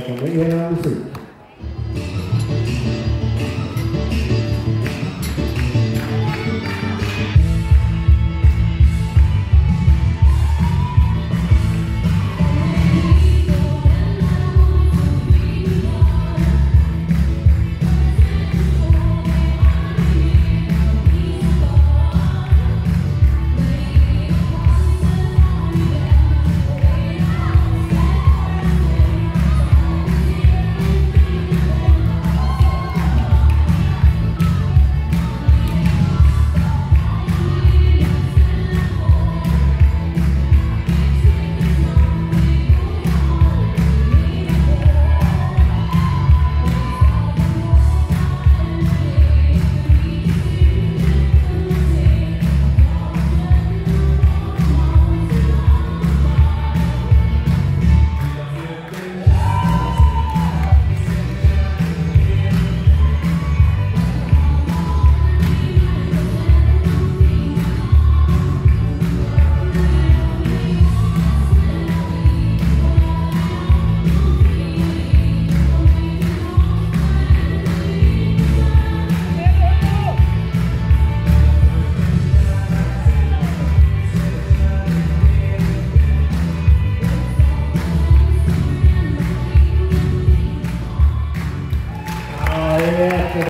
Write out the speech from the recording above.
com vamos ver a.